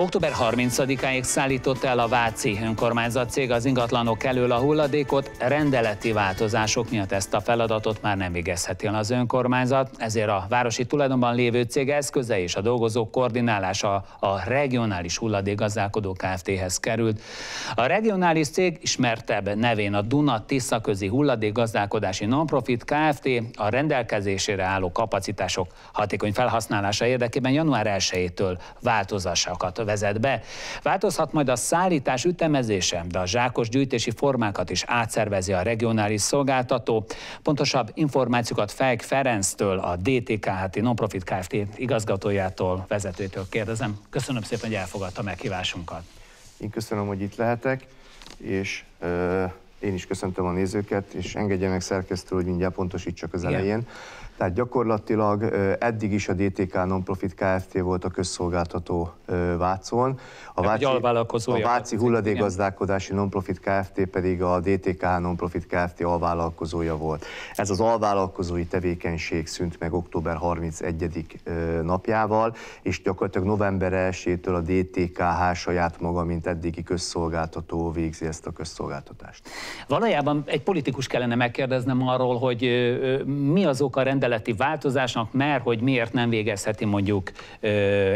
Október 30-áig szállította el a Váci önkormányzat cég az ingatlanok elől a hulladékot, rendeleti változások miatt ezt a feladatot már nem végezheti el az önkormányzat, ezért a városi tulajdonban lévő cég eszköze és a dolgozók koordinálása a regionális hulladékgazdálkodó Kft-hez került. A regionális cég ismertebb nevén a Duna Tisza közi hulladékgazdálkodási nonprofit Kft. a rendelkezésére álló kapacitások hatékony felhasználása érdekében január 1-től változásokat vezet be. Változhat majd a szállítás ütemezése, de a zsákos gyűjtési formákat is átszervezi a regionális szolgáltató. Pontosabb információkat Fejk Ferenctől, a DTKHT Nonprofit Kft. igazgatójától, vezetőtől kérdezem. Köszönöm szépen, hogy elfogadta meghívásunkat. Én köszönöm, hogy itt lehetek, és ö, én is köszöntöm a nézőket, és engedje meg szerkesztő, hogy mindjárt pontosítsak az Igen. elején. Tehát gyakorlatilag eddig is a DTK Nonprofit Kft. volt a közszolgáltató Vácon. A Váci, a Váci hulladékgazdálkodási Nonprofit Kft. pedig a DTK Nonprofit Kft. alvállalkozója volt. Ez az alvállalkozói tevékenység szűnt meg október 31. napjával, és gyakorlatilag november 1-től a DTKH saját maga, mint eddigi közszolgáltató végzi ezt a közszolgáltatást. Valójában egy politikus kellene megkérdeznem arról, hogy mi az oka rendelkezésnek, rendeleti változásnak, mert hogy miért nem végezheti mondjuk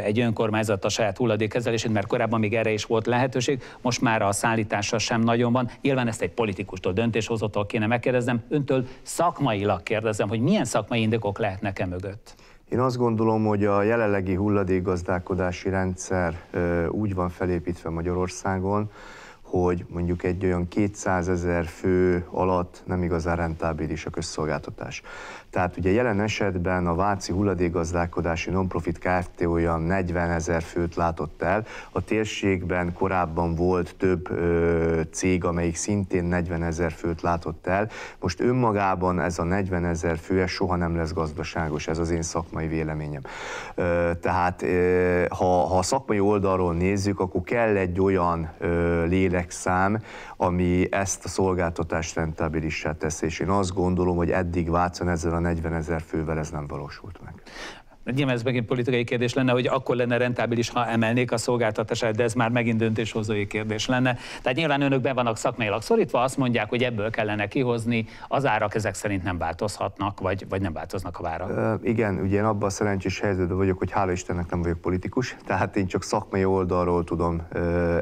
egy önkormányzat a saját hulladékkezelését, mert korábban még erre is volt lehetőség, most már a szállítása sem nagyon van. Nyilván ezt egy politikustól, döntéshozótól kéne megkérdeznem, öntől szakmailag kérdezem, hogy milyen szakmai indokok lehetnek e mögött? Én azt gondolom, hogy a jelenlegi hulladékgazdálkodási rendszer úgy van felépítve Magyarországon, hogy mondjuk egy olyan 200 ezer fő alatt nem igazán rentábilis a közszolgáltatás. Tehát ugye jelen esetben a Váci hulladékgazdálkodási nonprofit Kft. olyan 40 ezer főt látott el. A térségben korábban volt több ö, cég, amelyik szintén 40 ezer főt látott el. Most önmagában ez a 40 ezer fő soha nem lesz gazdaságos, ez az én szakmai véleményem. Ö, tehát ö, ha, ha a szakmai oldalról nézzük, akkor kell egy olyan ö, lélekszám, ami ezt a szolgáltatást rentabilissá teszi, és én azt gondolom, hogy eddig Vácon ezzel a 40 ezer fővel ez nem valósult meg. Nyilván ez megint politikai kérdés lenne, hogy akkor lenne rentábilis, ha emelnék a szolgáltatását, de ez már megint döntéshozói kérdés lenne. Tehát nyilván önök be vannak szakmailag szorítva, azt mondják, hogy ebből kellene kihozni, az árak ezek szerint nem változhatnak, vagy, vagy nem változnak a várak. Uh, igen, ugye én abban a szerencsés helyzetben vagyok, hogy hála Istennek nem vagyok politikus, tehát én csak szakmai oldalról tudom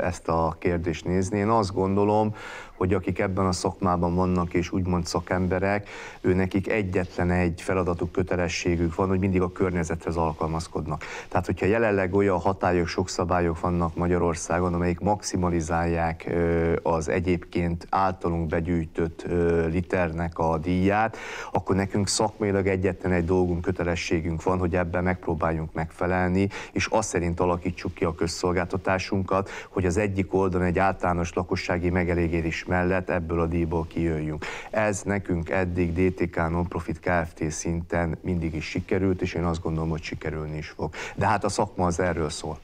ezt a kérdést nézni. Én azt gondolom, hogy akik ebben a szakmában vannak és úgymond szakemberek, ő nekik egyetlen egy feladatuk, kötelességük van, hogy mindig a környezethez alkalmazkodnak. Tehát, hogyha jelenleg olyan hatályok, sok szabályok vannak Magyarországon, amelyik maximalizálják az egyébként általunk begyűjtött liternek a díját, akkor nekünk szakmailag egyetlen egy dolgunk, kötelességünk van, hogy ebben megpróbáljunk megfelelni, és azt szerint alakítsuk ki a közszolgáltatásunkat, hogy az egyik oldalon egy általános lakossági megelégedés mellett ebből a díjból kijöjjünk. Ez nekünk eddig DTK Nonprofit Kft. szinten mindig is sikerült, és én azt gondolom, hogy sikerülni is fog. De hát a szakma az erről szól.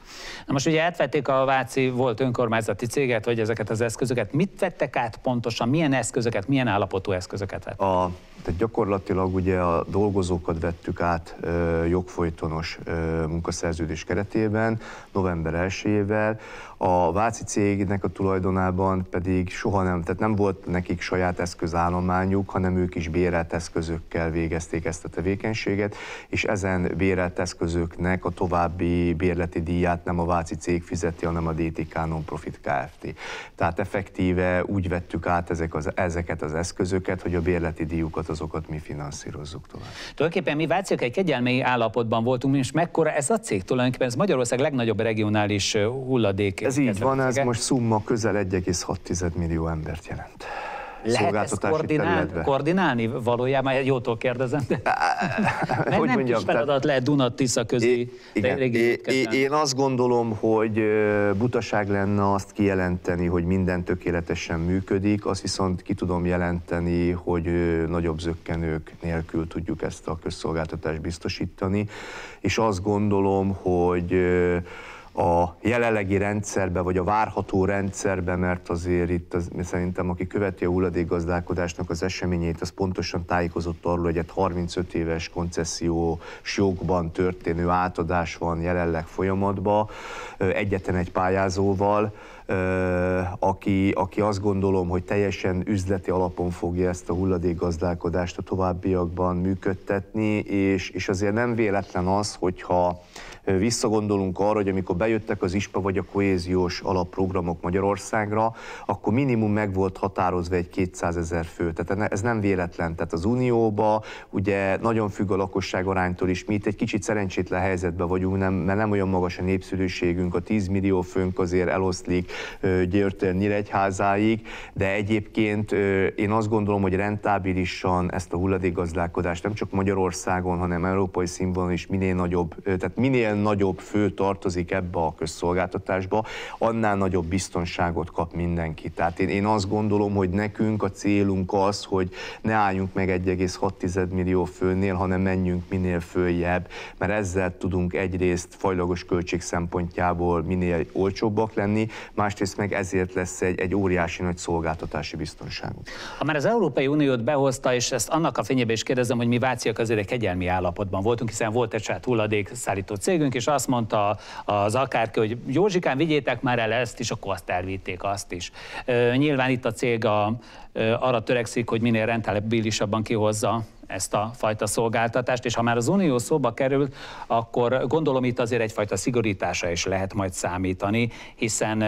Na most ugye átvették a Váci volt önkormányzati céget, vagy ezeket az eszközöket. Mit vettek át pontosan? Milyen eszközöket, milyen állapotú eszközöket vettek? A, tehát gyakorlatilag ugye a dolgozókat vettük át ö, jogfolytonos ö, munkaszerződés keretében, november 1-ével. A Váci cégnek a tulajdonában pedig soha nem, tehát nem volt nekik saját eszközállományuk, hanem ők is bérelt eszközökkel végezték ezt a tevékenységet, és ezen bérelt eszközöknek a további bérleti díját nem a Váci cég fizeti, hanem a DTK Nonprofit Kft. Tehát effektíve úgy vettük át ezek az, ezeket az eszközöket, hogy a bérleti díjukat azokat mi finanszírozzuk tovább. Tulajdonképpen mi Váciak egy kegyelmi állapotban voltunk, és mekkora ez a cég tulajdonképpen, ez Magyarország legnagyobb regionális hulladék ez így van, ez most szumma közel 1,6 millió embert jelent. Lehet ezt koordinál, koordinálni valójában? Jótól kérdezem. De... Mert hogy nem mondjam, kis feladat lehet Dunat-Tisza közi igen, é, Én azt gondolom, hogy butaság lenne azt kijelenteni, hogy minden tökéletesen működik, azt viszont ki tudom jelenteni, hogy nagyobb zöggenők nélkül tudjuk ezt a közszolgáltatást biztosítani, és azt gondolom, hogy a jelenlegi rendszerbe, vagy a várható rendszerbe, mert azért itt az, szerintem, aki követi a hulladékgazdálkodásnak az eseményét, az pontosan tájékozott arról, hogy egy 35 éves koncesziós jogban történő átadás van jelenleg folyamatban, egyetlen egy pályázóval, aki, aki azt gondolom, hogy teljesen üzleti alapon fogja ezt a hulladékgazdálkodást a továbbiakban működtetni, és, és azért nem véletlen az, hogyha visszagondolunk arra, hogy amikor bejöttek az ISPA vagy a kohéziós alapprogramok Magyarországra, akkor minimum meg volt határozva egy 200 ezer fő. Tehát ez nem véletlen. Tehát az Unióba ugye nagyon függ a lakosság aránytól is. Mi itt egy kicsit szerencsétlen helyzetben vagyunk, nem, mert nem olyan magas a népszülőségünk, a 10 millió főnk azért eloszlik Győrtől Nyíregyházáig, de egyébként én azt gondolom, hogy rentábilisan ezt a hulladékgazdálkodást nem csak Magyarországon, hanem európai színvonalon is minél nagyobb, tehát minél nagyobb fő tartozik ebbe a közszolgáltatásba, annál nagyobb biztonságot kap mindenki. Tehát én, én azt gondolom, hogy nekünk a célunk az, hogy ne álljunk meg 1,6 millió főnél, hanem menjünk minél följebb, mert ezzel tudunk egyrészt fajlagos költség szempontjából minél olcsóbbak lenni, másrészt meg ezért lesz egy, egy óriási nagy szolgáltatási biztonságunk. Ha már az Európai Uniót behozta, és ezt annak a fényében is kérdezem, hogy mi váciak azért egy kegyelmi állapotban voltunk, hiszen volt egy saját hulladék szállító cégünk, és azt mondta az akárki, hogy Józsikán, vigyétek már el ezt, és akkor azt elvitték azt is. Nyilván itt a cég a, arra törekszik, hogy minél rentábilisabban kihozza ezt a fajta szolgáltatást, és ha már az Unió szóba került, akkor gondolom itt azért egyfajta szigorításra is lehet majd számítani, hiszen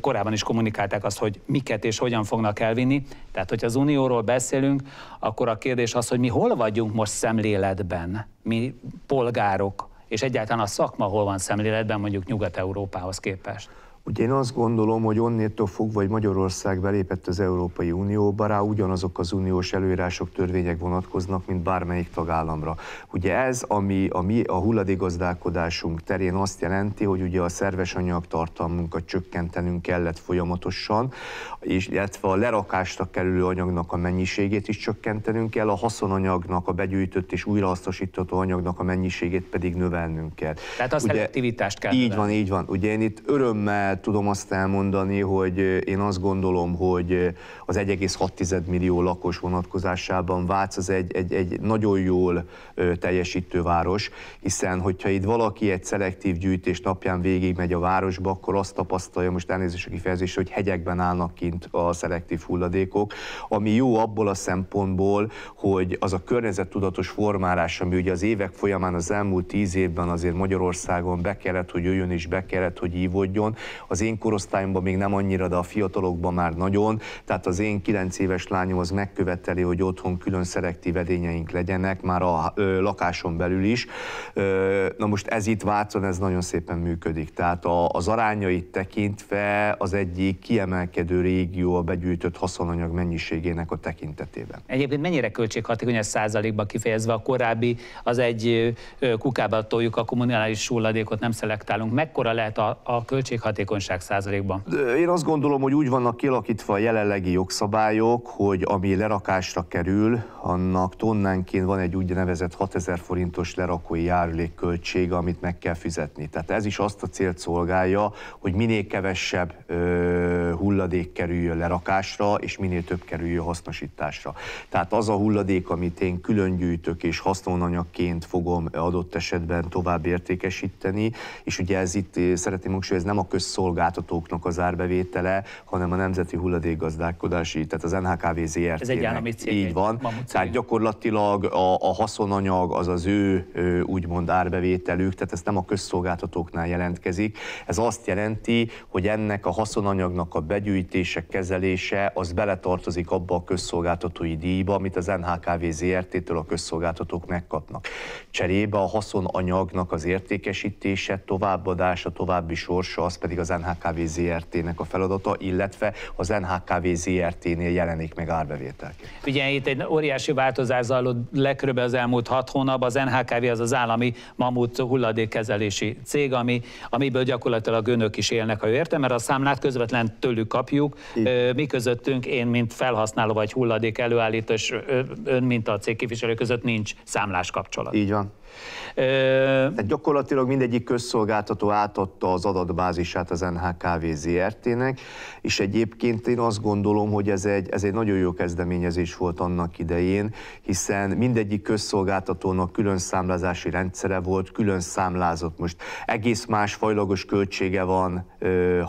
korábban is kommunikálták azt, hogy miket és hogyan fognak elvinni. Tehát, hogy az Unióról beszélünk, akkor a kérdés az, hogy mi hol vagyunk most szemléletben, mi polgárok, és egyáltalán a szakma hol van szemléletben mondjuk Nyugat-Európához képest? Ugye én azt gondolom, hogy onnétől fogva, hogy Magyarország belépett az Európai Unióba, rá ugyanazok az uniós előírások, törvények vonatkoznak, mint bármelyik tagállamra. Ugye ez, ami a, mi, a hulladékgazdálkodásunk terén azt jelenti, hogy ugye a szerves anyagtartalmunkat csökkentenünk kellett folyamatosan, és illetve a lerakásra kerülő anyagnak a mennyiségét is csökkentenünk kell, a haszonanyagnak, a begyűjtött és újrahasznosítható anyagnak a mennyiségét pedig növelnünk kell. Tehát a ugye, szelektivitást kell. Így növelni. van, így van. Ugye én itt örömmel tudom azt elmondani, hogy én azt gondolom, hogy az 1,6 millió lakos vonatkozásában Vác az egy, egy, egy nagyon jól teljesítő város, hiszen hogyha itt valaki egy szelektív gyűjtés napján végig megy a városba, akkor azt tapasztalja, most elnézést a kifejezés, hogy hegyekben állnak kint a szelektív hulladékok, ami jó abból a szempontból, hogy az a környezettudatos formálás, ami ugye az évek folyamán az elmúlt tíz évben azért Magyarországon be kellett, hogy jöjjön és be kellett, hogy ívódjon, az én korosztályomban még nem annyira, de a fiatalokban már nagyon. Tehát az én 9 éves lányom az megköveteli, hogy otthon külön szelektív edényeink legyenek, már a ö, lakáson belül is. Ö, na most ez itt Vácon, ez nagyon szépen működik. Tehát a, az arányait tekintve az egyik kiemelkedő régió a begyűjtött haszonanyag mennyiségének a tekintetében. Egyébként mennyire költséghatékony ez százalékban kifejezve a korábbi, az egy kukába toljuk a kommunális hulladékot, nem szelektálunk. Mekkora lehet a, a költséghatékony hatékonyság százalékban? Én azt gondolom, hogy úgy vannak kialakítva a jelenlegi jogszabályok, hogy ami lerakásra kerül, annak tonnánként van egy úgynevezett 6000 forintos lerakói járulékköltség, amit meg kell fizetni. Tehát ez is azt a célt szolgálja, hogy minél kevesebb ö, hulladék kerüljön lerakásra, és minél több kerüljön hasznosításra. Tehát az a hulladék, amit én külön gyűjtök és haszonanyagként fogom adott esetben tovább értékesíteni, és ugye ez itt szeretném hogy ez nem a közszolgáltatás, szolgáltatóknak az árbevétele, hanem a Nemzeti Hulladékgazdálkodási, tehát az NHKV ZRT. Ez egy állami cég. Így van. Tehát gyakorlatilag a, a haszonanyag az az ő úgymond árbevételük, tehát ez nem a közszolgáltatóknál jelentkezik. Ez azt jelenti, hogy ennek a haszonanyagnak a begyűjtése, kezelése, az beletartozik abba a közszolgáltatói díjba, amit az NHKV ZRT-től a közszolgáltatók megkapnak. Cserébe a haszonanyagnak az értékesítése, továbbadása, további sorsa, az pedig az NHKV ZRT-nek a feladata, illetve az NHKV ZRT-nél jelenik meg árbevételként. Ugye itt egy óriási változás zajlott le az elmúlt hat hónapban. Az NHKV az az állami mamut hulladékkezelési cég, ami, amiből gyakorlatilag önök is élnek, ha értem, mert a számlát közvetlen tőlük kapjuk. Így. Mi közöttünk, én, mint felhasználó vagy hulladék előállító, és ön, mint a cég képviselő között nincs számlás kapcsolat. Így van. Tehát gyakorlatilag mindegyik közszolgáltató átadta az adatbázisát az NHKV ZRT-nek, és egyébként én azt gondolom, hogy ez egy, ez egy nagyon jó kezdeményezés volt annak idején, hiszen mindegyik közszolgáltatónak külön számlázási rendszere volt, külön számlázott. Most egész más fajlagos költsége van,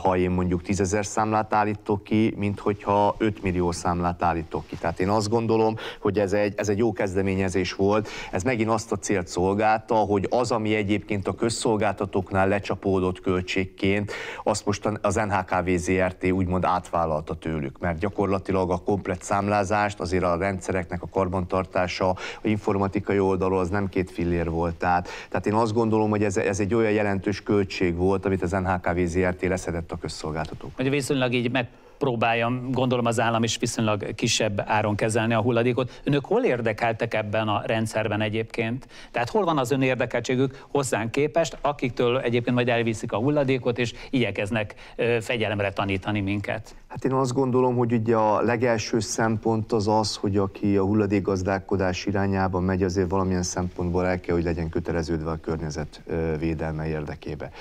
ha én mondjuk 10 ezer számlát állítok ki, mint hogyha 5 millió számlát állítok ki. Tehát én azt gondolom, hogy ez egy, ez egy jó kezdeményezés volt, ez megint azt a célt szolgálta, hogy az, ami egyébként a közszolgáltatóknál lecsapódott költségként, azt most az NHKV ZRT úgymond átvállalta tőlük, mert gyakorlatilag a komplet számlázást, azért a rendszereknek a karbantartása, a informatikai oldalról az nem két fillér volt. Tehát, tehát én azt gondolom, hogy ez, ez egy olyan jelentős költség volt, amit az NHKV ZRT leszedett a közszolgáltatók. Hogy viszonylag így meg próbálja, gondolom az állam is viszonylag kisebb áron kezelni a hulladékot. Önök hol érdekeltek ebben a rendszerben egyébként? Tehát hol van az ön érdekeltségük hozzánk képest, akiktől egyébként majd elviszik a hulladékot, és igyekeznek fegyelemre tanítani minket? Hát én azt gondolom, hogy ugye a legelső szempont az az, hogy aki a hulladékgazdálkodás irányába megy, azért valamilyen szempontból el kell, hogy legyen köteleződve a környezet védelme érdekébe.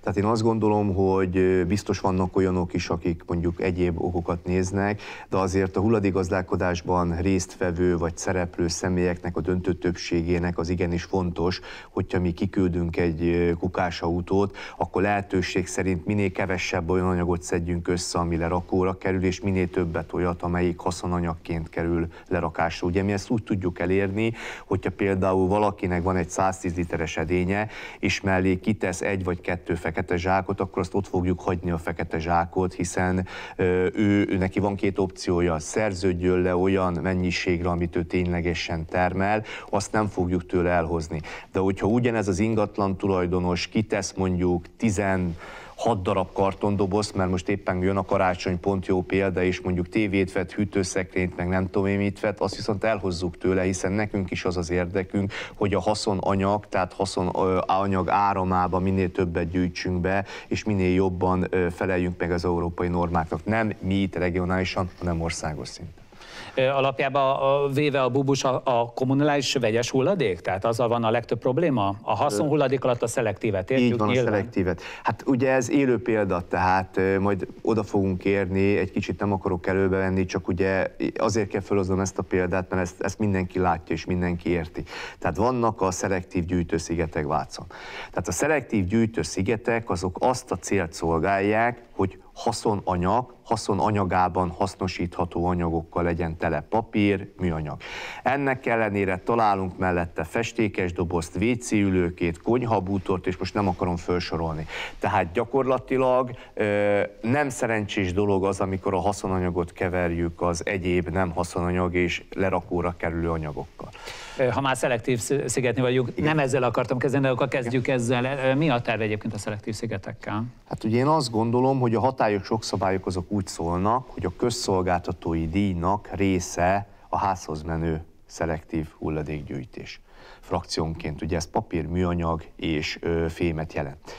Tehát én azt gondolom, hogy biztos vannak olyanok is, akik mondjuk egyéb okokat néznek, de azért a hulladékgazdálkodásban résztvevő vagy szereplő személyeknek a döntő többségének az igenis fontos, hogyha mi kiküldünk egy kukásautót, akkor lehetőség szerint minél kevesebb olyan anyagot szedjünk össze, ami lerakó lerakóra kerül, és minél többet olyat, amelyik haszonanyagként kerül lerakásra. Ugye mi ezt úgy tudjuk elérni, hogyha például valakinek van egy 110 literes edénye, és mellé kitesz egy vagy kettő fekete zsákot, akkor azt ott fogjuk hagyni a fekete zsákot, hiszen ő, ő neki van két opciója, szerződjön le olyan mennyiségre, amit ő ténylegesen termel, azt nem fogjuk tőle elhozni. De hogyha ugyanez az ingatlan tulajdonos kitesz mondjuk 10 hat darab kartondoboz, mert most éppen jön a karácsony, pont jó példa, és mondjuk tévét vett, hűtőszekrényt, meg nem tudom én mit vett, azt viszont elhozzuk tőle, hiszen nekünk is az az érdekünk, hogy a haszonanyag, tehát haszonanyag áramába minél többet gyűjtsünk be, és minél jobban feleljünk meg az európai normáknak. Nem mi itt regionálisan, hanem országos szinten alapjában véve a bubus a, a kommunális vegyes hulladék? Tehát azzal van a legtöbb probléma? A haszonhulladék alatt a szelektívet értjük? Így van, nyilván. a szelektívet. Hát ugye ez élő példa, tehát majd oda fogunk érni, egy kicsit nem akarok előbevenni, csak ugye azért kell felhoznom ezt a példát, mert ezt, ezt mindenki látja és mindenki érti. Tehát vannak a szelektív gyűjtőszigetek Vácon. Tehát a szelektív gyűjtőszigetek azok azt a célt szolgálják, hogy haszonanyag, haszonanyagában hasznosítható anyagokkal legyen tele papír, műanyag. Ennek ellenére találunk mellette festékes dobozt, WC konyhabútort, és most nem akarom felsorolni. Tehát gyakorlatilag nem szerencsés dolog az, amikor a haszonanyagot keverjük az egyéb nem haszonanyag és lerakóra kerülő anyagokkal ha már szelektív szigetni vagyunk, Igen. nem ezzel akartam kezdeni, de akkor kezdjük Igen. ezzel. Mi a terve egyébként a szelektív szigetekkel? Hát ugye én azt gondolom, hogy a hatályok sok szabályok azok úgy szólnak, hogy a közszolgáltatói díjnak része a házhoz menő szelektív hulladékgyűjtés frakciónként. Ugye ez papír, műanyag és ö, fémet jelent.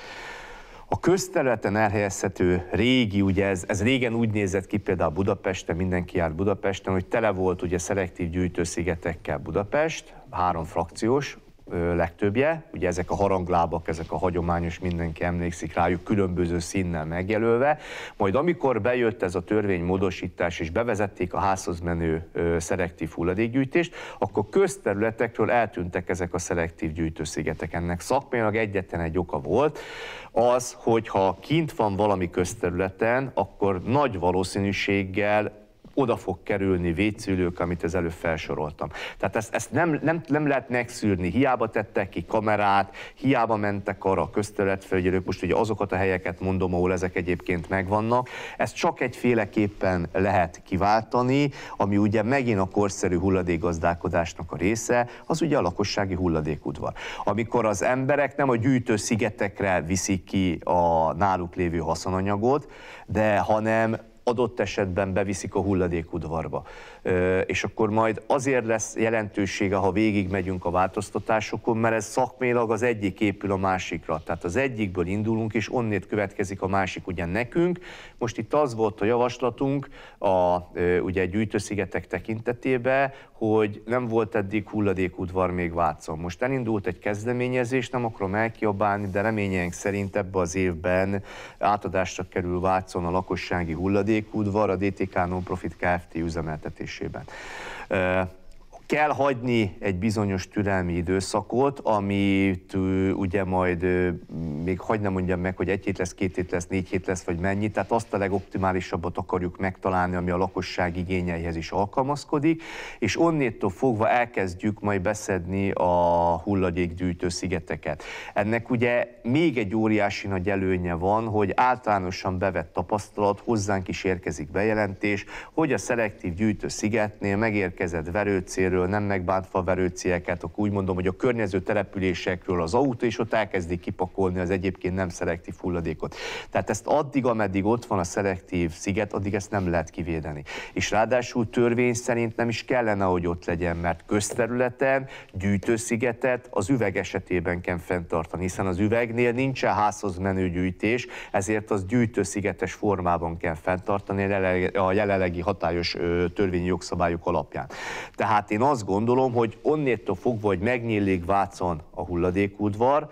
A közterületen elhelyezhető régi, ugye ez, ez régen úgy nézett ki például Budapesten, mindenki járt Budapesten, hogy tele volt ugye szelektív gyűjtőszigetekkel Budapest, három frakciós, legtöbbje, ugye ezek a haranglábak, ezek a hagyományos, mindenki emlékszik rájuk, különböző színnel megjelölve, majd amikor bejött ez a törvénymódosítás és bevezették a házhoz menő szelektív hulladékgyűjtést, akkor közterületekről eltűntek ezek a szelektív gyűjtőszigetek. Ennek szakmailag egyetlen egy oka volt, az, hogy ha kint van valami közterületen, akkor nagy valószínűséggel oda fog kerülni vécülők, amit az előbb felsoroltam. Tehát ezt, ezt nem, nem, nem lehet megszűrni, hiába tettek ki kamerát, hiába mentek arra a közterületfelügyelők, most ugye azokat a helyeket mondom, ahol ezek egyébként megvannak, ezt csak egyféleképpen lehet kiváltani, ami ugye megint a korszerű hulladékgazdálkodásnak a része, az ugye a lakossági hulladékudvar. Amikor az emberek nem a gyűjtő szigetekre viszik ki a náluk lévő haszonanyagot, de hanem adott esetben beviszik a hulladékudvarba. És akkor majd azért lesz jelentősége, ha végig megyünk a változtatásokon, mert ez szakmélag az egyik épül a másikra. Tehát az egyikből indulunk, és onnét következik a másik. Ugye nekünk, most itt az volt a javaslatunk a ugye gyűjtőszigetek tekintetében, hogy nem volt eddig hulladékudvar még Vácon. Most elindult egy kezdeményezés, nem akarom elkiabálni, de reményeink szerint ebbe az évben átadásra kerül Vácon a lakossági hulladékudvar a DTK Nonprofit Kft. Üzemeltetésében kell hagyni egy bizonyos türelmi időszakot, amit ugye majd még hagyd nem mondjam meg, hogy egy hét lesz, két hét lesz, négy hét lesz, vagy mennyi, tehát azt a legoptimálisabbat akarjuk megtalálni, ami a lakosság igényeihez is alkalmazkodik, és onnétől fogva elkezdjük majd beszedni a hulladékgyűjtő szigeteket. Ennek ugye még egy óriási nagy előnye van, hogy általánosan bevett tapasztalat, hozzánk is érkezik bejelentés, hogy a szelektív gyűjtő szigetnél megérkezett verőcéről, nem megbántva a verőcieket, akkor úgy mondom, hogy a környező településekről az autó, és ott elkezdik kipakolni az egyébként nem szelektív hulladékot. Tehát ezt addig, ameddig ott van a szelektív sziget, addig ezt nem lehet kivédeni. És ráadásul törvény szerint nem is kellene, hogy ott legyen, mert közterületen gyűjtőszigetet az üveg esetében kell fenntartani, hiszen az üvegnél nincsen házhoz menő gyűjtés, ezért az gyűjtőszigetes formában kell fenntartani a jelenlegi hatályos törvényi jogszabályok alapján. Tehát én azt gondolom, hogy onnétől fogva, hogy megnyílik Vácon a hulladékudvar,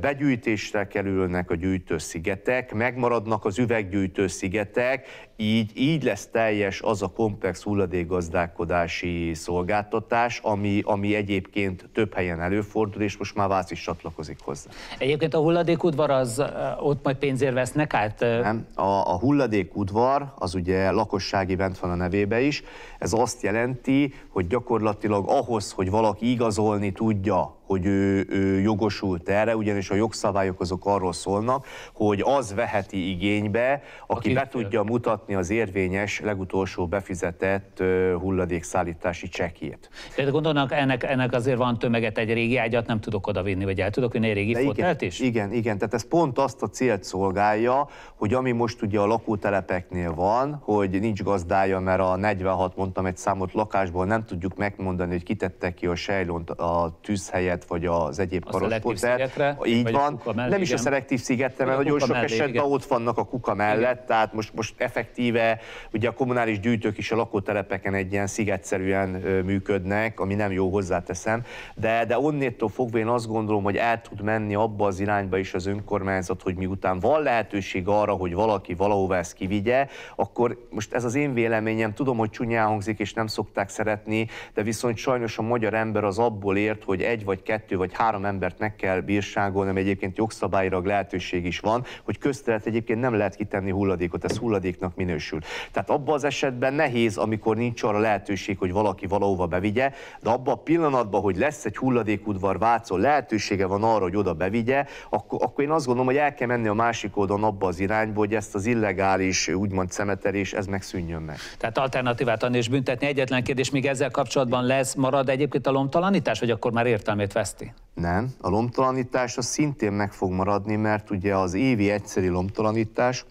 begyűjtésre kerülnek a gyűjtőszigetek, megmaradnak az üveggyűjtőszigetek, így, így lesz teljes az a komplex hulladékgazdálkodási szolgáltatás, ami, ami egyébként több helyen előfordul, és most már Vác is csatlakozik hozzá. Egyébként a hulladékudvar az ott majd pénzért vesznek át? Nem, a, a hulladékudvar az ugye lakossági bent van a nevébe is, ez azt jelenti, hogy gyakorlatilag ahhoz, hogy valaki igazolni tudja, hogy ő, ő jogosult erre, ugyanis a jogszabályok azok arról szólnak, hogy az veheti igénybe, aki Akit be tudja mutatni az érvényes, legutolsó befizetett hulladékszállítási csekét. Tehát gondolnak, ennek, ennek azért van tömeget, egy régi ágyat nem tudok oda vinni, vagy el tudok vinni egy régi De fotelt is? Igen, igen, tehát ez pont azt a célt szolgálja, hogy ami most ugye a lakótelepeknél van, hogy nincs gazdája, mert a 46, mondtam egy számot, lakásból nem tudjuk megmondani, hogy kitette ki a sejlont a tűzhelyet, sziget, vagy az egyéb karospotert. Így van. Mellé, nem is a szelektív szigetre, mert nagyon sok mellé, esetben igen. ott vannak a kuka mellett, igen. tehát most, most effektíve ugye a kommunális gyűjtők is a lakótelepeken egy ilyen szigetszerűen működnek, ami nem jó hozzáteszem, de, de onnétől fogva én azt gondolom, hogy el tud menni abba az irányba is az önkormányzat, hogy miután van lehetőség arra, hogy valaki valahova ezt kivigye, akkor most ez az én véleményem, tudom, hogy csúnyán hangzik, és nem szokták szeretni, de viszont sajnos a magyar ember az abból ért, hogy egy vagy kettő vagy három embert meg kell bírságolni, ami egyébként jogszabályilag lehetőség is van, hogy köztelet egyébként nem lehet kitenni hulladékot, ez hulladéknak minősül. Tehát abban az esetben nehéz, amikor nincs arra lehetőség, hogy valaki valahova bevigye, de abban a pillanatban, hogy lesz egy hulladékudvar Vácon, lehetősége van arra, hogy oda bevigye, akkor, akkor én azt gondolom, hogy el kell menni a másik oldalon abba az irányba, hogy ezt az illegális, úgymond szemetelés, ez megszűnjön meg. Tehát alternatívát adni és büntetni. Egyetlen kérdés még ezzel kapcsolatban lesz, marad egyébként a lomtalanítás, vagy akkor már értelmét veszti? Nem, a lomtalanítás az szintén meg fog maradni, mert ugye az évi egyszeri lomtalanítás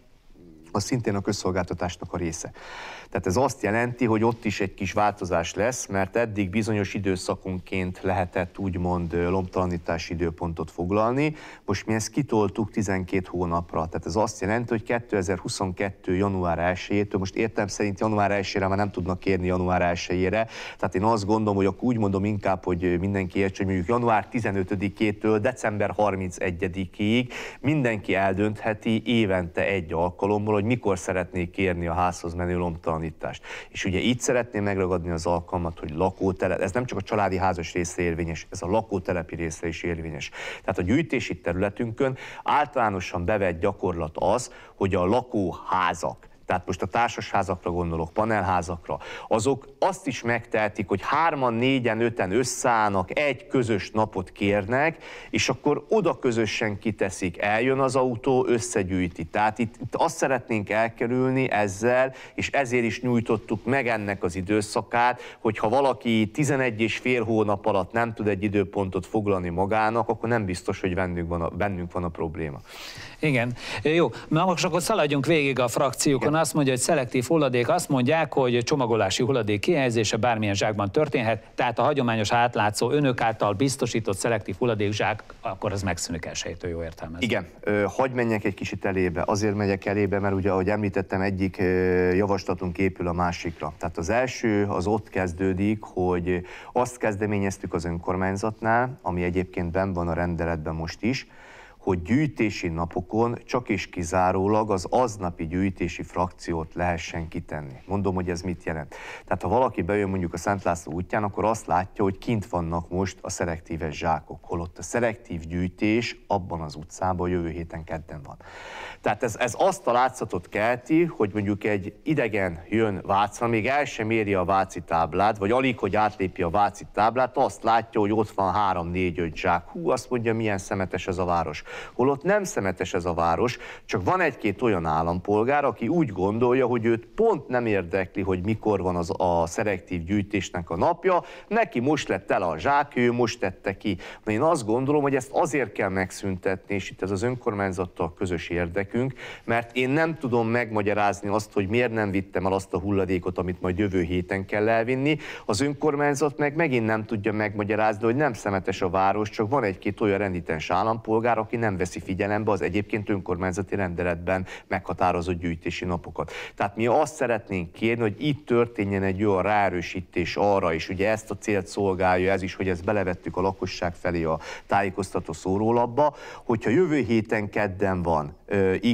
az szintén a közszolgáltatásnak a része. Tehát ez azt jelenti, hogy ott is egy kis változás lesz, mert eddig bizonyos időszakonként lehetett úgymond lomtalanítási időpontot foglalni, most mi ezt kitoltuk 12 hónapra. Tehát ez azt jelenti, hogy 2022. január 1-től, most értem szerint január 1-ére már nem tudnak kérni január 1-ére, tehát én azt gondolom, hogy akkor úgy mondom inkább, hogy mindenki értse, hogy mondjuk január 15-től december 31-ig mindenki eldöntheti évente egy alkalommal, hogy mikor szeretnék kérni a házhoz menő lomtalanítást tanítást. És ugye itt szeretném megragadni az alkalmat, hogy lakótelep, ez nem csak a családi házas részre érvényes, ez a lakótelepi részre is érvényes. Tehát a gyűjtési területünkön általánosan bevett gyakorlat az, hogy a lakóházak, tehát most a társasházakra gondolok, panelházakra, azok azt is megtehetik, hogy hárman, négyen, öten összeállnak, egy közös napot kérnek, és akkor oda közösen kiteszik, eljön az autó, összegyűjti. Tehát itt, itt azt szeretnénk elkerülni ezzel, és ezért is nyújtottuk meg ennek az időszakát, hogy ha valaki 11 és fél hónap alatt nem tud egy időpontot foglalni magának, akkor nem biztos, hogy bennünk van a, bennünk van a probléma. Igen. Jó, na most akkor szaladjunk végig a frakciókon. Igen. Azt mondja, hogy szelektív hulladék, azt mondják, hogy csomagolási hulladék kihelyezése bármilyen zsákban történhet, tehát a hagyományos átlátszó önök által biztosított szelektív hulladékzsák, akkor az megszűnik el sejtő jó értelmezés. Igen, hagy menjek egy kicsit elébe. Azért megyek elébe, mert ugye, ahogy említettem, egyik javaslatunk épül a másikra. Tehát az első az ott kezdődik, hogy azt kezdeményeztük az önkormányzatnál, ami egyébként benn van a rendeletben most is, hogy gyűjtési napokon csak és kizárólag az aznapi gyűjtési frakciót lehessen kitenni. Mondom, hogy ez mit jelent. Tehát ha valaki bejön mondjuk a Szent László útján, akkor azt látja, hogy kint vannak most a szelektíves zsákok, holott a szelektív gyűjtés abban az utcában jövő héten kedden van. Tehát ez, ez azt a látszatot kelti, hogy mondjuk egy idegen jön Vácra, még el sem éri a Váci táblát, vagy alig, hogy átlépi a Váci táblát, azt látja, hogy ott van három, négy, öt zsák. Hú, azt mondja, milyen szemetes ez a város. Holott nem szemetes ez a város, csak van egy-két olyan állampolgár, aki úgy gondolja, hogy őt pont nem érdekli, hogy mikor van az a szelektív gyűjtésnek a napja, neki most lett el a zsák, ő most tette ki. De én azt gondolom, hogy ezt azért kell megszüntetni, és itt ez az önkormányzattal közös érdekünk, mert én nem tudom megmagyarázni azt, hogy miért nem vittem el azt a hulladékot, amit majd jövő héten kell elvinni. Az önkormányzat meg megint nem tudja megmagyarázni, hogy nem szemetes a város, csak van egy-két olyan renditens állampolgár, aki nem veszi figyelembe az egyébként önkormányzati rendeletben meghatározott gyűjtési napokat. Tehát mi azt szeretnénk kérni, hogy itt történjen egy olyan ráerősítés arra, és ugye ezt a célt szolgálja ez is, hogy ezt belevettük a lakosság felé a tájékoztató szórólapba, hogyha jövő héten kedden van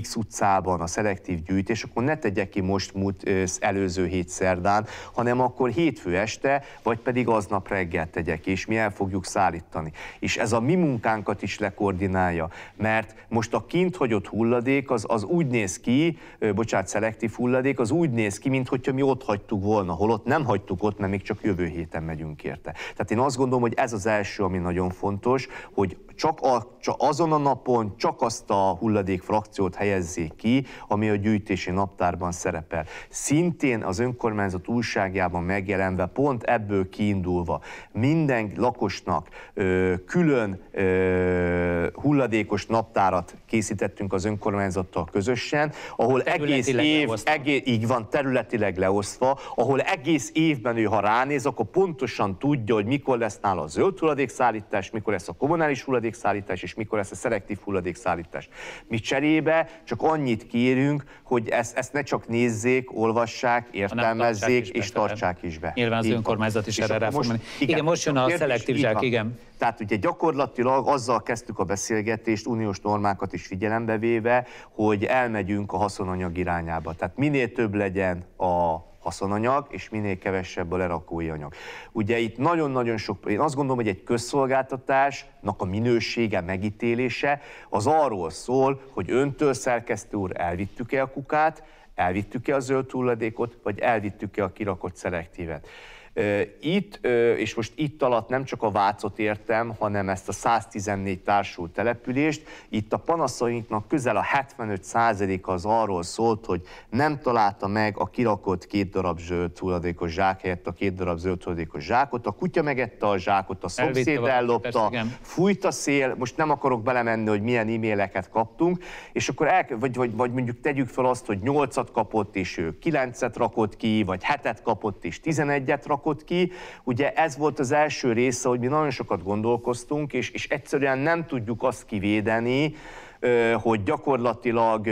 X utcában a szelektív gyűjtés, akkor ne tegye ki most múlt előző hét szerdán, hanem akkor hétfő este, vagy pedig aznap reggel tegyek, és mi el fogjuk szállítani. És ez a mi munkánkat is lekoordinálja, mert most a kint hagyott hulladék az, az úgy néz ki, bocsánat, szelektív hulladék, az úgy néz ki, mintha mi ott hagytuk volna, holott nem hagytuk ott, mert még csak jövő héten megyünk érte. Tehát én azt gondolom, hogy ez az első, ami nagyon fontos, hogy csak, a, csak azon a napon csak azt a hulladék frakciót helyezzék ki, ami a gyűjtési naptárban szerepel. Szintén az önkormányzat újságjában megjelenve, pont ebből kiindulva, minden lakosnak ö, külön ö, hulladékos naptárat készítettünk az önkormányzattal közösen, ahol egész év, egész, így van, területileg leosztva, ahol egész évben ő, ha ránéz, akkor pontosan tudja, hogy mikor lesz nála a zöld hulladékszállítás, mikor lesz a kommunális hulladék hulladékszállítás, és mikor lesz a szelektív hulladékszállítás. Mi cserébe csak annyit kérünk, hogy ezt, ezt ne csak nézzék, olvassák, értelmezzék, és tartsák is be. Nyilván az önkormányzat is erre rá fog menni. Igen, igen, most jön a szelektív zsák, igen. Tehát ugye gyakorlatilag azzal kezdtük a beszélgetést, uniós normákat is figyelembe véve, hogy elmegyünk a haszonanyag irányába. Tehát minél több legyen a haszonanyag, és minél kevesebb a lerakói anyag. Ugye itt nagyon-nagyon sok, én azt gondolom, hogy egy közszolgáltatásnak a minősége, megítélése az arról szól, hogy öntől szerkesztő úr elvittük-e a kukát, elvittük-e a zöld hulladékot, vagy elvittük-e a kirakott szelektívet. Itt, és most itt alatt nem csak a Vácot értem, hanem ezt a 114 társult települést, itt a panaszainknak közel a 75% az arról szólt, hogy nem találta meg a kirakott két darab zöld hulladékos zsák helyett a két darab zöld hulladékos zsákot, a kutya megette a zsákot, a szomszéd ellopta, fújt a szél, most nem akarok belemenni, hogy milyen e-maileket kaptunk, és akkor el, vagy, vagy, vagy mondjuk tegyük fel azt, hogy 8-at kapott, és ő 9-et rakott ki, vagy 7-et kapott, és 11-et rakott, rakott ki. Ugye ez volt az első része, hogy mi nagyon sokat gondolkoztunk, és, és egyszerűen nem tudjuk azt kivédeni, hogy gyakorlatilag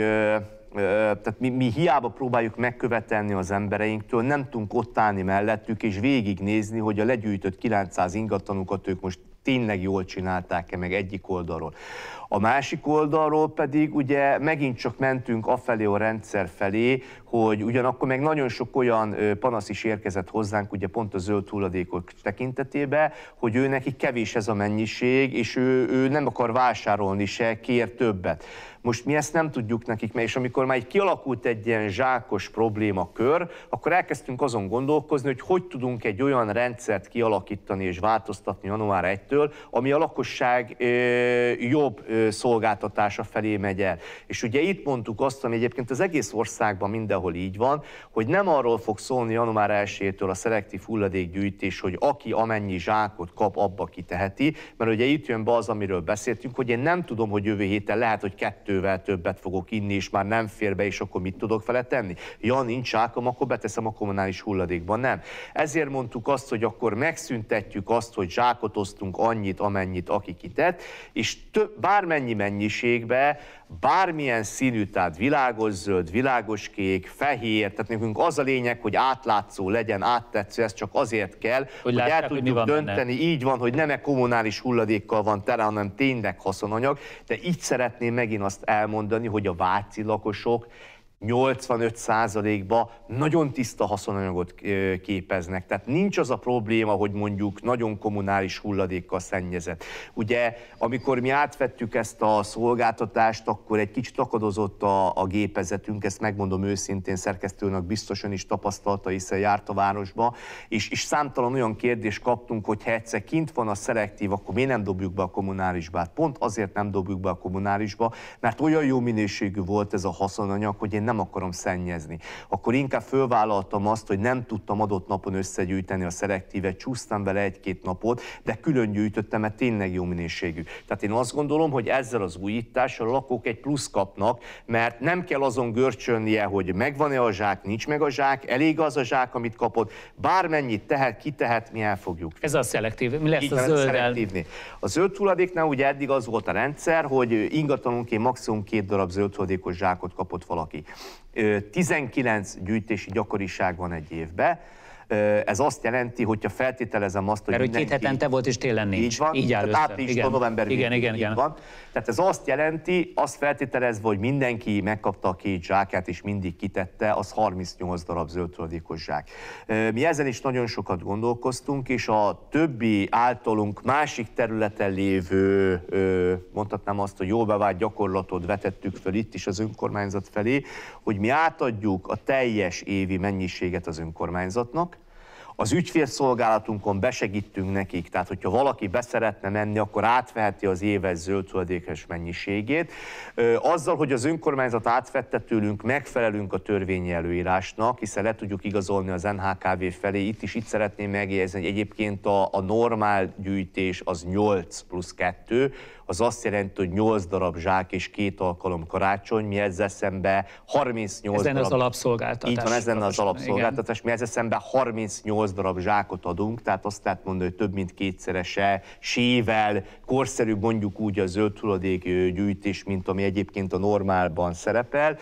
tehát mi, mi hiába próbáljuk megkövetelni az embereinktől, nem tudunk ott állni mellettük és végignézni, hogy a legyűjtött 900 ingatlanukat ők most tényleg jól csinálták-e meg egyik oldalról. A másik oldalról pedig ugye megint csak mentünk afelé a rendszer felé, hogy ugyanakkor meg nagyon sok olyan panasz is érkezett hozzánk, ugye pont a zöld hulladékok tekintetében, hogy ő neki kevés ez a mennyiség, és ő, ő nem akar vásárolni se, kér többet. Most mi ezt nem tudjuk nekik, mert és amikor már egy kialakult egy ilyen zsákos problémakör, akkor elkezdtünk azon gondolkozni, hogy hogy tudunk egy olyan rendszert kialakítani és változtatni január 1-től, ami a lakosság ö, jobb ö, szolgáltatása felé megy el. És ugye itt mondtuk azt, ami egyébként az egész országban mindenhol így van, hogy nem arról fog szólni január 1-től a szelektív hulladékgyűjtés, hogy aki amennyi zsákot kap, abba kiteheti, mert ugye itt jön be az, amiről beszéltünk, hogy én nem tudom, hogy jövő héten lehet, hogy kettővel többet fogok inni, és már nem fér be, és akkor mit tudok vele tenni? Ja, nincs zsákom, akkor beteszem a kommunális hulladékban. Nem. Ezért mondtuk azt, hogy akkor megszüntetjük azt, hogy zsákot osztunk annyit, amennyit, aki kitett, és több, bármennyi mennyiségbe, bármilyen színű, tehát világos zöld, világos kék, fehér, tehát nekünk az a lényeg, hogy átlátszó legyen, áttetsző, ez csak azért kell, hogy, hogy látják, el tudjuk hogy dönteni, benne. így van, hogy nem e kommunális hulladékkal van tele, hanem tényleg haszonanyag, de így szeretném megint azt elmondani, hogy a váci lakosok 85%-ba nagyon tiszta haszonanyagot képeznek. Tehát nincs az a probléma, hogy mondjuk nagyon kommunális hulladékkal szennyezett. Ugye, amikor mi átvettük ezt a szolgáltatást, akkor egy kicsit akadozott a, a gépezetünk, ezt megmondom őszintén, szerkesztőnek biztosan is tapasztalta, hiszen járt a városba, és, és számtalan olyan kérdést kaptunk, hogy ha egyszer kint van a szelektív, akkor miért nem dobjuk be a kommunálisba? Hát pont azért nem dobjuk be a kommunálisba, mert olyan jó minőségű volt ez a haszonanyag, hogy én nem akarom szennyezni. Akkor inkább fölvállaltam azt, hogy nem tudtam adott napon összegyűjteni a szelektívet, csúsztam vele egy-két napot, de külön gyűjtöttem, mert tényleg jó minőségű. Tehát én azt gondolom, hogy ezzel az újítással a lakók egy plusz kapnak, mert nem kell azon görcsölnie, hogy megvan-e a zsák, nincs meg a zsák, elég az a zsák, amit kapott, bármennyit tehet, ki tehet, mi el fogjuk. Ez a szelektív. Mi lesz Így a zöld A zöld hulladéknál ugye eddig az volt a rendszer, hogy ingatlanonként maximum két darab zöld hulladékos zsákot kapott valaki. 19 gyűjtési gyakoriság van egy évben, ez azt jelenti, hogyha feltételezem azt, hogy Mert mindenki... két hetente volt, és télen nincs. Így van, így áll tehát áprilistól november igen, igen, igen. van. Tehát ez azt jelenti, azt feltételezve, hogy mindenki megkapta a két zsákját, és mindig kitette, az 38 darab zöldtulajdonos zsák. Mi ezen is nagyon sokat gondolkoztunk, és a többi általunk másik területen lévő, mondhatnám azt, hogy jól bevált gyakorlatot vetettük fel itt is az önkormányzat felé, hogy mi átadjuk a teljes évi mennyiséget az önkormányzatnak, az ügyfélszolgálatunkon besegítünk nekik, tehát hogyha valaki beszeretne menni, akkor átveheti az éves zöldtulajdonos mennyiségét. Azzal, hogy az önkormányzat átvette tőlünk, megfelelünk a törvényi előírásnak, hiszen le tudjuk igazolni az NHKV felé. Itt is itt szeretném megjegyezni, hogy egyébként a, a normál gyűjtés az 8 plusz 2, az azt jelenti, hogy 8 darab zsák és két alkalom karácsony, mi ezzel szembe 38 ezen darab... az alapszolgáltatás. Így van, ezen az alapszolgáltatás, mi ezzel szembe 38 darab zsákot adunk, tehát azt lehet mondani, hogy több mint kétszerese, sével, korszerű mondjuk úgy a zöld hulladék gyűjtés, mint ami egyébként a normálban szerepel,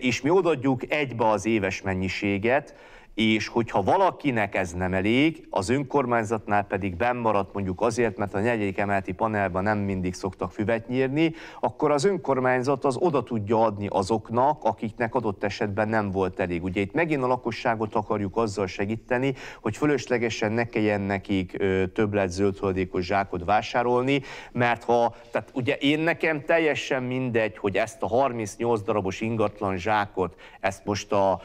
és mi odaadjuk egybe az éves mennyiséget, és hogyha valakinek ez nem elég, az önkormányzatnál pedig bennmaradt mondjuk azért, mert a negyedik emeleti panelban nem mindig szoktak füvet nyírni, akkor az önkormányzat az oda tudja adni azoknak, akiknek adott esetben nem volt elég. Ugye itt megint a lakosságot akarjuk azzal segíteni, hogy fölöslegesen ne kelljen nekik többlet zöldhöldékos zsákot vásárolni, mert ha, tehát ugye én nekem teljesen mindegy, hogy ezt a 38 darabos ingatlan zsákot, ezt most a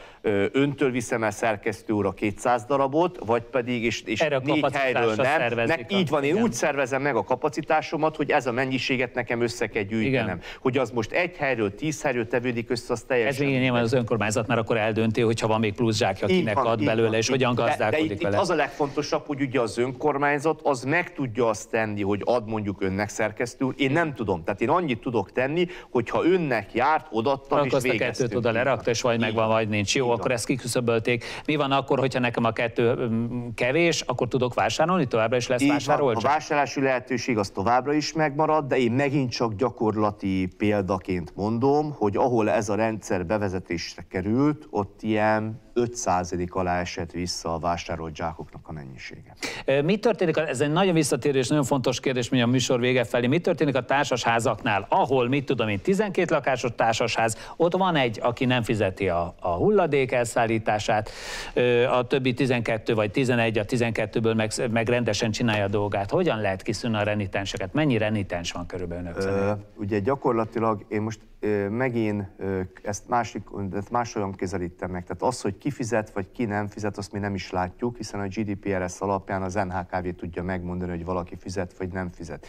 öntől viszem el szerkesztő úr a 200 darabot, vagy pedig, és, és Erre négy helyről nem. Nek, így van, én igen. úgy szervezem meg a kapacitásomat, hogy ez a mennyiséget nekem össze kell gyűjtenem. Igen. Hogy az most egy helyről, tíz helyről tevődik össze, az teljesen. Ez nyilván az önkormányzat, mert akkor eldönti, hogyha van még plusz zsákja, kinek van, ad belőle, van, és hogyan gazdálkodik de, de itt, vele. Itt az a legfontosabb, hogy ugye az önkormányzat az meg tudja azt tenni, hogy ad mondjuk önnek szerkesztő úr. Én nem tudom. Tehát én annyit tudok tenni, hogyha önnek járt, odattam és végeztünk. a kettőt oda lerakta, és vagy megvan, vagy nincs. Jó, akkor ezt kiküszöbölték. Mi van akkor, hogyha nekem a kettő mm, kevés, akkor tudok vásárolni, továbbra is lesz vásárolni? A vásárlási lehetőség az továbbra is megmarad, de én megint csak gyakorlati példaként mondom, hogy ahol ez a rendszer bevezetésre került, ott ilyen 5% alá esett vissza a vásárolt zsákoknak a mennyisége. Mi történik, ez egy nagyon visszatérő és nagyon fontos kérdés, mi a műsor vége felé, mi történik a társasházaknál, ahol, mit tudom én, 12 lakásos társasház, ott van egy, aki nem fizeti a, a hulladék elszállítását, a többi 12 vagy 11, a 12-ből meg, meg rendesen csinálja a dolgát. Hogyan lehet kiszűnni a renitenseket? Mennyi renitens van körülbelül önök Ugye gyakorlatilag én most megint ezt másik, ezt máshogyan közelítem meg. Tehát az, hogy ki fizet vagy ki nem fizet, azt mi nem is látjuk, hiszen a GDPRS alapján az NHKV tudja megmondani, hogy valaki fizet vagy nem fizet.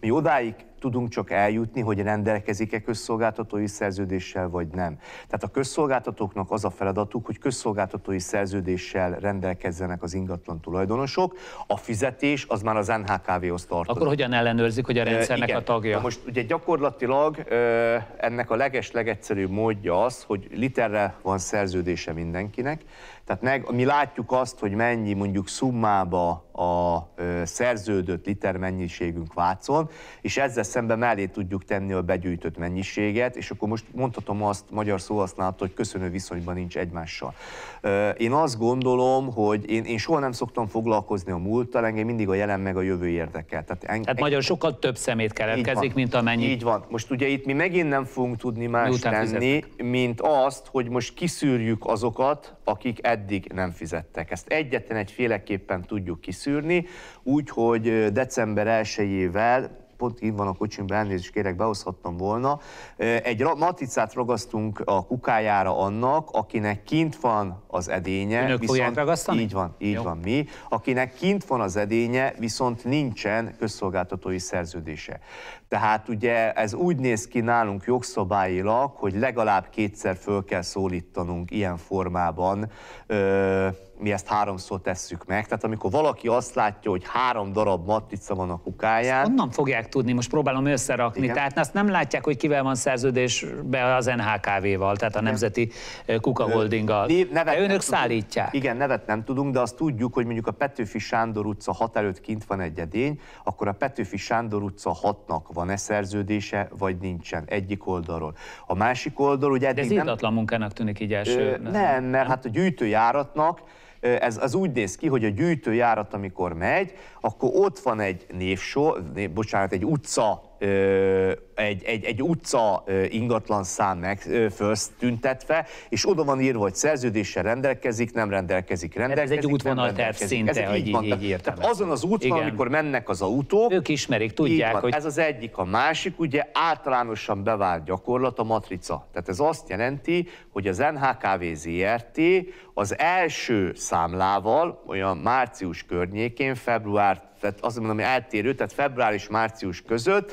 Mi odáig tudunk csak eljutni, hogy rendelkezik-e közszolgáltatói szerződéssel, vagy nem. Tehát a közszolgáltatóknak az a feladatuk, hogy közszolgáltatói szerződéssel rendelkezzenek az ingatlan tulajdonosok, a fizetés az már az NHKV-hoz tartozik. Akkor hogyan ellenőrzik, hogy a rendszernek Igen. a tagja? Na most ugye gyakorlatilag ennek a leges legegyszerűbb módja az, hogy literre van szerződése mindenkinek, tehát meg, mi látjuk azt, hogy mennyi mondjuk szummába a ö, szerződött liter mennyiségünk Vácon, és ezzel szemben mellé tudjuk tenni a begyűjtött mennyiséget, és akkor most mondhatom azt magyar szóhasználat, hogy köszönő viszonyban nincs egymással. Ö, én azt gondolom, hogy én, én soha nem szoktam foglalkozni a múlttal, engem mindig a jelen meg a jövő érdekel. Tehát, en, Tehát magyar sokkal több szemét keletkezik, mint amennyi. Így van. Most ugye itt mi megint nem fogunk tudni más tenni, mint azt, hogy most kiszűrjük azokat, akik eddig nem fizettek. Ezt egyetlen egyféleképpen tudjuk kiszűrni, úgyhogy december 1-ével pont így van a kocsimban, elnézést kérek, behozhattam volna. Egy matricát ragasztunk a kukájára annak, akinek kint van az edénye. Önök viszont ragasztani? Így van, így Jó. van mi. Akinek kint van az edénye, viszont nincsen közszolgáltatói szerződése. Tehát ugye ez úgy néz ki nálunk jogszabályilag, hogy legalább kétszer föl kell szólítanunk ilyen formában ö, mi ezt háromszor tesszük meg. Tehát amikor valaki azt látja, hogy három darab matrica van a kukáján. Ezt onnan fogják tudni, most próbálom összerakni. Igen. Tehát azt nem látják, hogy kivel van szerződésbe az NHKV-val, tehát a. Nemzeti Kuka Holdinggal. De önök szállítják. Igen, nevet nem tudunk, de azt tudjuk, hogy mondjuk a Petőfi Sándor utca 6 előtt kint van egy edény, akkor a Petőfi Sándor utca 6-nak van-e szerződése, vagy nincsen egyik oldalról. A másik oldalról ugye eddig De ez nem... munkának tűnik így első. Ö, nem, nem, mert hát a gyűjtőjáratnak ez az úgy néz ki, hogy a gyűjtőjárat, amikor megy, akkor ott van egy névsor, bocsánat, egy utca egy, egy, egy utca ingatlan szám meg tüntetve, és oda van írva, hogy szerződéssel rendelkezik, nem rendelkezik, rendelkezik. Ez egy útvonalterv szinte, hogy így, így, így Tehát azon az útvonal, Igen. amikor mennek az autók. Ők ismerik, tudják, hogy... Ez az egyik. A másik ugye általánosan bevált gyakorlat a matrica. Tehát ez azt jelenti, hogy az NHKV ZRT az első számlával, olyan március környékén, február tehát azt mondom, hogy eltérő, tehát február és március között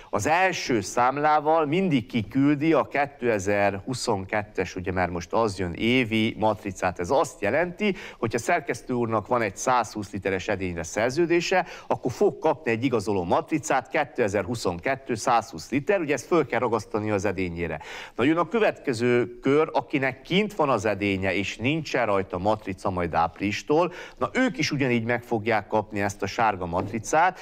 az első számlával mindig kiküldi a 2022-es, ugye mert most az jön évi matricát. Ez azt jelenti, hogy a szerkesztő úrnak van egy 120 literes edényre szerződése, akkor fog kapni egy igazoló matricát 2022 120 liter, ugye ezt föl kell ragasztani az edényére. Na jön a következő kör, akinek kint van az edénye, és nincsen rajta matrica majd áprilistól, na ők is ugyanígy meg fogják kapni ezt a sárga matricát,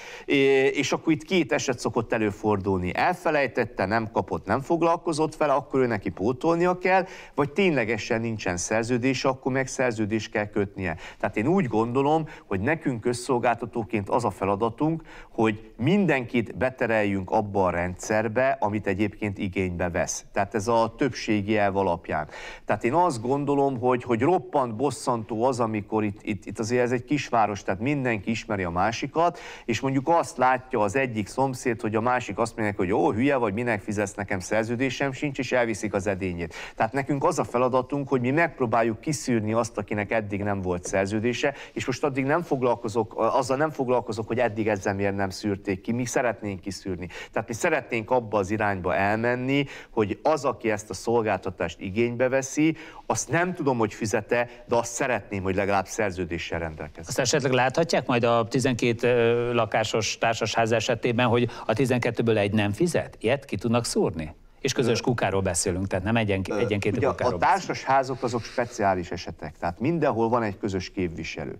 és akkor itt két eset szokott előfordulni fordulni. Elfelejtette, nem kapott, nem foglalkozott vele, akkor ő neki pótolnia kell, vagy ténylegesen nincsen szerződés, akkor meg szerződés kell kötnie. Tehát én úgy gondolom, hogy nekünk közszolgáltatóként az a feladatunk, hogy mindenkit betereljünk abba a rendszerbe, amit egyébként igénybe vesz. Tehát ez a többségi elv alapján. Tehát én azt gondolom, hogy, hogy roppant bosszantó az, amikor itt, itt, itt azért ez egy kisváros, tehát mindenki ismeri a másikat, és mondjuk azt látja az egyik szomszéd, hogy a másik azt azt mondják, hogy jó, hülye vagy, minek fizetsz nekem szerződésem sincs, és elviszik az edényét. Tehát nekünk az a feladatunk, hogy mi megpróbáljuk kiszűrni azt, akinek eddig nem volt szerződése, és most addig nem foglalkozok, azzal nem foglalkozok, hogy eddig ezzel miért nem szűrték ki, mi szeretnénk kiszűrni. Tehát mi szeretnénk abba az irányba elmenni, hogy az, aki ezt a szolgáltatást igénybe veszi, azt nem tudom, hogy fizete, de azt szeretném, hogy legalább szerződéssel rendelkezzen. Azt esetleg láthatják majd a 12 lakásos társasház esetében, hogy a 12-ből egy nem fizet? Ilyet ki tudnak szúrni? És közös kukáról beszélünk, tehát nem egyen, egyenként Ugye kukáról A társasházok azok speciális esetek, tehát mindenhol van egy közös képviselő.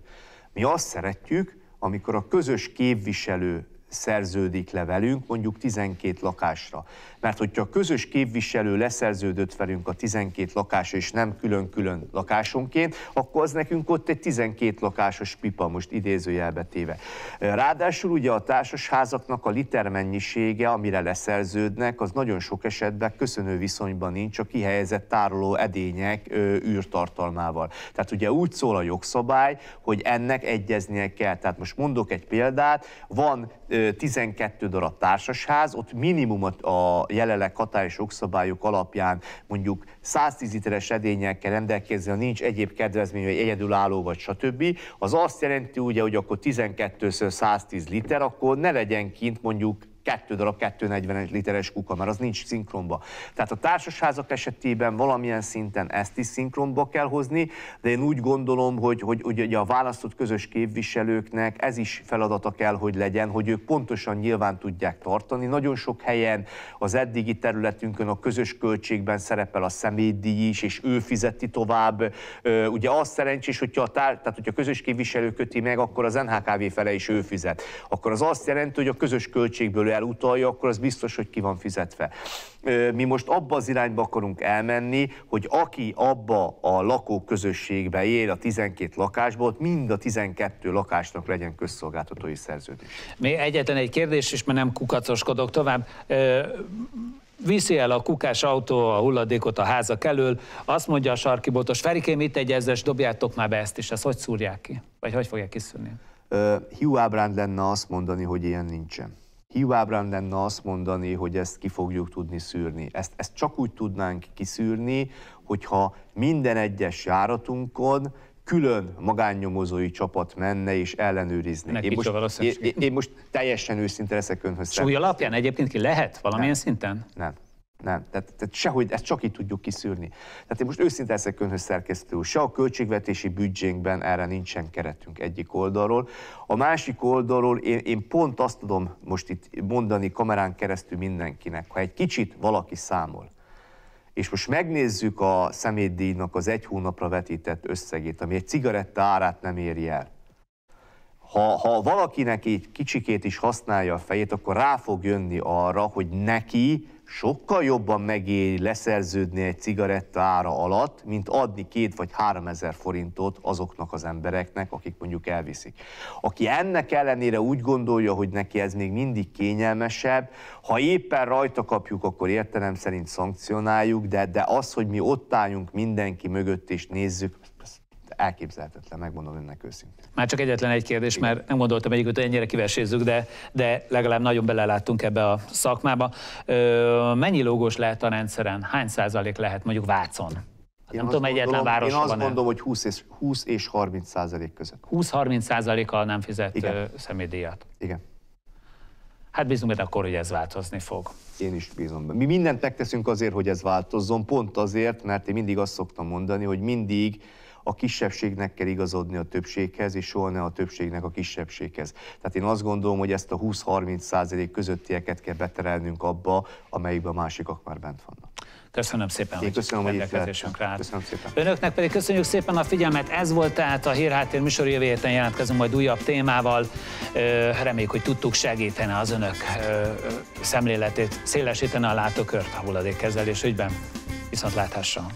Mi azt szeretjük, amikor a közös képviselő szerződik le velünk, mondjuk 12 lakásra. Mert hogyha a közös képviselő leszerződött velünk a 12 lakásra, és nem külön-külön lakásonként, akkor az nekünk ott egy 12 lakásos pipa, most idézőjelbe téve. Ráadásul ugye a társasházaknak a liter mennyisége, amire leszerződnek, az nagyon sok esetben köszönő viszonyban nincs a kihelyezett tároló edények űrtartalmával. Tehát ugye úgy szól a jogszabály, hogy ennek egyeznie kell. Tehát most mondok egy példát, van 12 darab társasház, ott minimum a jelenleg hatályos jogszabályok alapján mondjuk 110 literes edényel kell rendelkezni, nincs egyéb kedvezmény, vagy egyedülálló, vagy stb. Az azt jelenti ugye, hogy akkor 12-ször 110 liter, akkor ne legyen kint mondjuk kettő darab 240 literes kuka, mert az nincs szinkronba. Tehát a társasházak esetében valamilyen szinten ezt is szinkronba kell hozni, de én úgy gondolom, hogy, hogy, hogy a választott közös képviselőknek ez is feladata kell, hogy legyen, hogy ők pontosan nyilván tudják tartani. Nagyon sok helyen az eddigi területünkön a közös költségben szerepel a személydíj is, és ő fizeti tovább. Ugye az szerencsés, hogyha a, tár, tehát, hogyha a közös képviselő köti meg, akkor az NHKV fele is ő fizet. Akkor az azt jelenti, hogy a közös költségből elutalja, akkor az biztos, hogy ki van fizetve. Mi most abba az irányba akarunk elmenni, hogy aki abba a lakóközösségbe él a 12 lakásból, mind a 12 lakásnak legyen közszolgáltatói szerződés. Még egyetlen egy kérdés, és mert nem kukacoskodok tovább viszi el a kukás autó a hulladékot a házak elől, azt mondja a sarki botos, Ferikém, mit egy ezres, dobjátok már be ezt is, ezt hogy szúrják ki? Vagy hogy fogják kiszűrni? Uh, hiú ábránd lenne azt mondani, hogy ilyen nincsen. Hiábrán lenne azt mondani, hogy ezt ki fogjuk tudni szűrni. Ezt, ezt csak úgy tudnánk kiszűrni, hogyha minden egyes járatunkon külön magánnyomozói csapat menne és ellenőrizni. én most, én, én most teljesen őszinte leszek önhöz. Súly alapján egyébként ki lehet valamilyen nem. szinten? Nem. Nem, tehát, tehát sehogy ezt csak így tudjuk kiszűrni. Tehát én most őszinte leszek önhöz szerkesztő, se a költségvetési büdzsénkben erre nincsen keretünk egyik oldalról. A másik oldalról én, én pont azt tudom most itt mondani kamerán keresztül mindenkinek, ha egy kicsit valaki számol, és most megnézzük a szemétdíjnak az egy hónapra vetített összegét, ami egy cigaretta árát nem éri el. Ha, ha valakinek így kicsikét is használja a fejét, akkor rá fog jönni arra, hogy neki sokkal jobban megéri leszerződni egy cigaretta ára alatt, mint adni két vagy három ezer forintot azoknak az embereknek, akik mondjuk elviszik. Aki ennek ellenére úgy gondolja, hogy neki ez még mindig kényelmesebb, ha éppen rajta kapjuk, akkor értelem szerint szankcionáljuk, de, de az, hogy mi ott álljunk mindenki mögött és nézzük, elképzelhetetlen, megmondom önnek őszintén. Már csak egyetlen egy kérdés, Igen. mert nem gondoltam egyik, hogy ennyire kivesézzük, de, de legalább nagyon beleláttunk ebbe a szakmába. Ö, mennyi lógós lehet a rendszeren? Hány százalék lehet mondjuk Vácon? Hát én nem tudom, egyetlen város Én azt gondolom, hogy 20 és, 20 és 30 százalék között. 20-30 százalékkal nem fizet Igen. személydíjat. Igen. Hát bízunk benne akkor, hogy ez változni fog. Én is bízom benne. Mi mindent megteszünk azért, hogy ez változzon, pont azért, mert én mindig azt szoktam mondani, hogy mindig a kisebbségnek kell igazodni a többséghez, és soha ne a többségnek a kisebbséghez. Tehát én azt gondolom, hogy ezt a 20-30 százalék közöttieket kell beterelnünk abba, amelyikben a másikak már bent vannak. Köszönöm szépen, Én köszönöm, hogy rendelkezésünkre állt. Köszönöm szépen. Önöknek pedig köszönjük szépen a figyelmet. Ez volt tehát a Hírháttér műsor jövő héten jelentkezünk majd újabb témával. Reméljük, hogy tudtuk segíteni az önök szemléletét, szélesíteni a látókört a hulladékkezelés ügyben. Viszont látással!